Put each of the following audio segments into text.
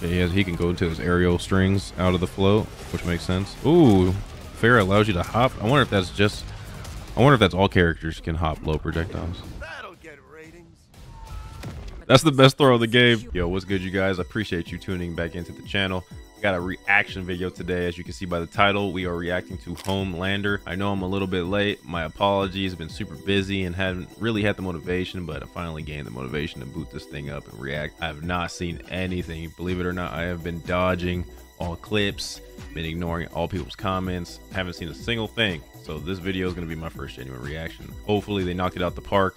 He has he can go into his aerial strings out of the float, which makes sense. Ooh, Ferra allows you to hop. I wonder if that's just. I wonder if that's all characters can hop low projectiles. That'll get ratings. That's the best throw of the game. Yo, what's good, you guys? I appreciate you tuning back into the channel. Got a reaction video today. As you can see by the title, we are reacting to Homelander. I know I'm a little bit late. My apologies. Been super busy and haven't really had the motivation, but I finally gained the motivation to boot this thing up and react. I have not seen anything. Believe it or not, I have been dodging all clips, been ignoring all people's comments. Haven't seen a single thing. So this video is going to be my first genuine reaction. Hopefully they knocked it out the park.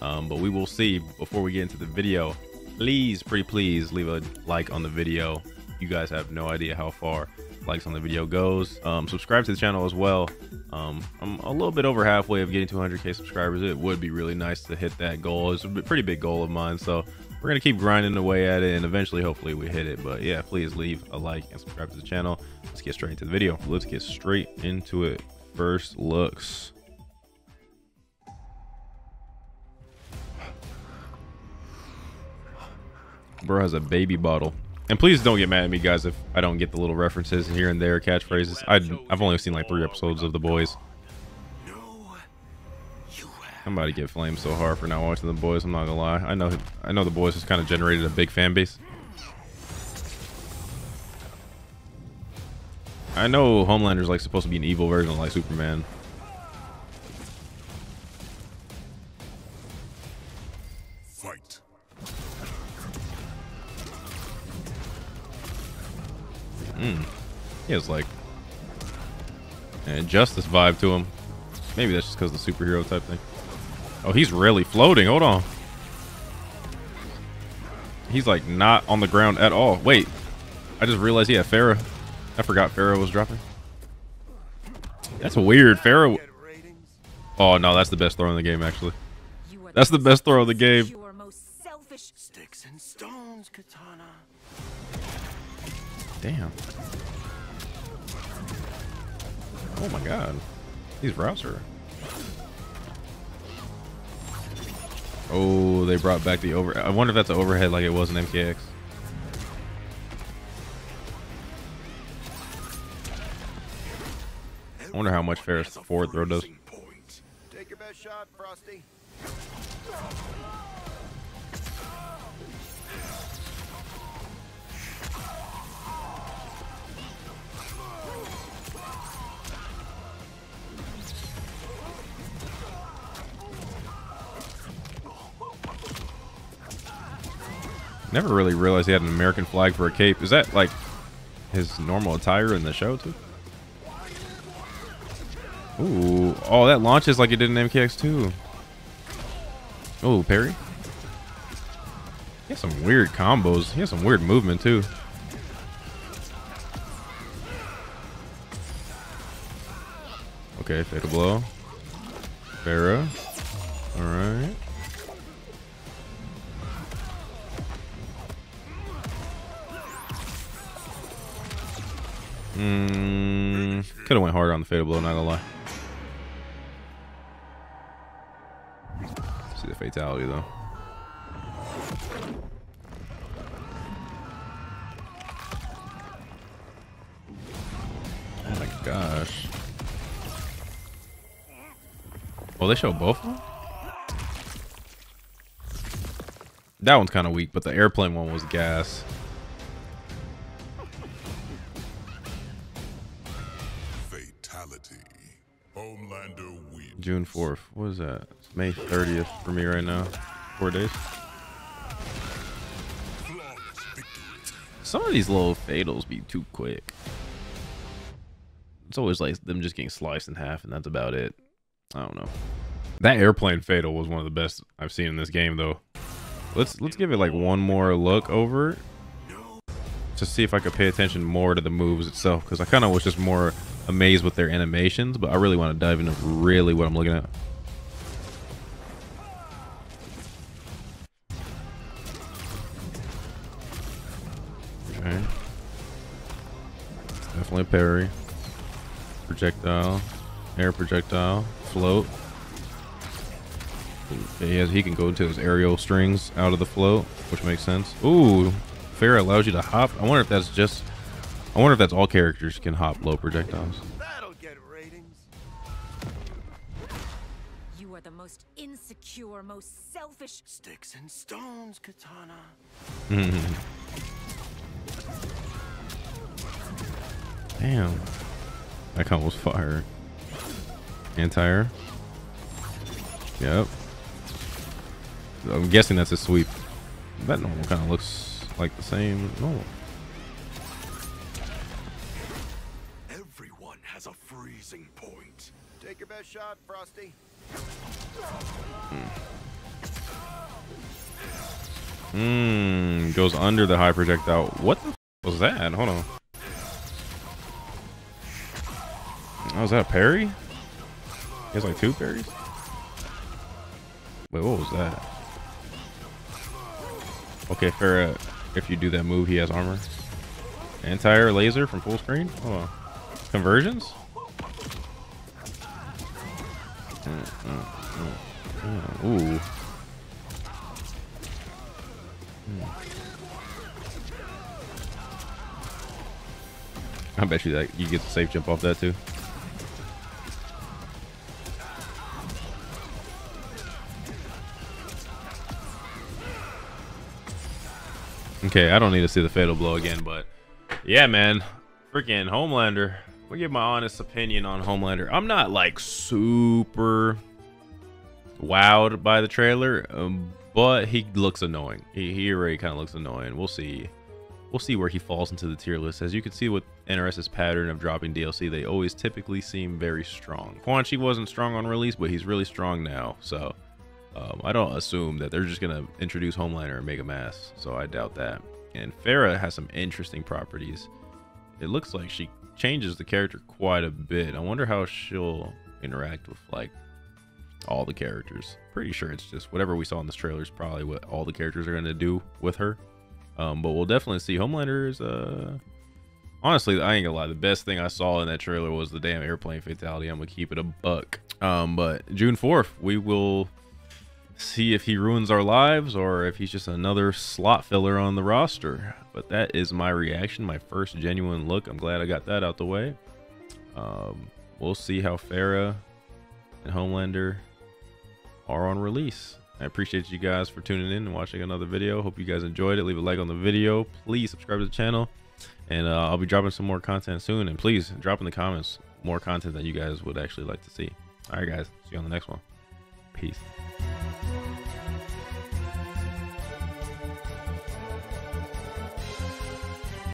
Um, but we will see before we get into the video please pretty please leave a like on the video you guys have no idea how far likes on the video goes. Um, subscribe to the channel as well. Um, i'm a little bit over halfway of getting to 100k subscribers. It would be really nice to hit that goal. It's a pretty big goal of mine so we're gonna keep grinding away at it and eventually hopefully we hit it. But yeah please leave a like and subscribe to the channel. Let's get straight into the video. Let's get straight into it. First looks. Bro has a baby bottle. And please don't get mad at me, guys, if I don't get the little references here and there, catchphrases. i have only seen like three episodes of The Boys. I'm about to get flamed so hard for not watching The Boys. I'm not gonna lie. I know, I know The Boys has kind of generated a big fan base. I know Homelander's like supposed to be an evil version of like Superman. Hmm. He has like an justice vibe to him. Maybe that's just because the superhero type thing. Oh, he's really floating. Hold on. He's like not on the ground at all. Wait, I just realized he had Ferra. I forgot Ferra was dropping. That's weird. Ferra. Get ratings. Oh no, that's the best throw in the game. Actually, that's the best throw of the game. Damn. Oh my god. He's Rouser. Oh, they brought back the over. I wonder if that's an overhead like it was in MKX. I wonder how much Ferra's forward throw does. Take your best shot, Frosty. Never really realized he had an American flag for a cape. Is that like his normal attire in the show too? Ooh, oh, that launches like it did in MKX2. Oh, parry. He has some weird combos. He has some weird movement too. Okay, fatal blow. Ferra. All Mm, could have went harder on the fatal blow, not gonna lie. See the fatality though. Oh my gosh. Oh, they show both of them? That one's kind of weak, but the airplane one was gas. Fatality. Homelander wins. June 4th. What is that? It's May 30th for me right now. Four days. Some of these little fatals be too quick. It's always like them just getting sliced in half, and that's about it. I don't know. That airplane fatal was one of the best I've seen in this game, though. Let's let's give it like one more look over, to see if I could pay attention more to the moves itself, because I kind of was just more amazed with their animations, but I really want to dive into really what I'm looking at. Okay. Definitely a parry. Projectile. Air projectile. Float. He has he can go into his aerial strings out of the float, which makes sense. Ooh, Ferra allows you to hop. I wonder if that's just. I wonder if that's all characters can hop low projectiles. That'll get ratings. You are the most insecure, most selfish. Sticks and stones, Kitana. Damn. That combo was fire. Anti-air. Yep. I'm guessing that's a sweep. That normal kind of looks like the same normal. Freezing point. Take your best shot, Frosty. Mmm. Goes under the high projectile. What the f was that? Hold on. Oh, is that a parry? He has like two parries? Wait, what was that? Okay, Ferra, uh, if you do that move, he has armor. Anti-air laser from full screen? Hold on. Conversions? Mm, mm, mm, Ooh. Hmm. I bet you that you get the safe jump off that too. Okay, I don't need to see the fatal blow again, but yeah, man, freaking Homelander. We give my honest opinion on Homelander. I'm not like super wowed by the trailer, um, but he looks annoying. He, he already kind of looks annoying. We'll see. We'll see where he falls into the tier list. As you can see with NRS's pattern of dropping DLC, they always typically seem very strong. Quan Chi wasn't strong on release, but he's really strong now. So um, I don't assume that they're just gonna introduce Homelander and make a mass. So I doubt that. And Ferra has some interesting properties. It looks like she changes the character quite a bit. I wonder how she'll interact with like all the characters. Pretty sure it's just whatever we saw in this trailer is probably what all the characters are gonna do with her. Um, but we'll definitely see Homelander is uh honestly I ain't gonna lie, the best thing I saw in that trailer was the damn airplane fatality. I'm gonna keep it a buck. Um, but June 4th, we will see if he ruins our lives or if he's just another slot filler on the roster. But that is my reaction, my first genuine look. I'm glad I got that out the way. Um, we'll see how Ferra and Homelander are on release. I appreciate you guys for tuning in and watching another video. Hope you guys enjoyed it. Leave a like on the video. Please subscribe to the channel. And uh, I'll be dropping some more content soon. And please drop in the comments more content that you guys would actually like to see. All right, guys. See you on the next one. Peace.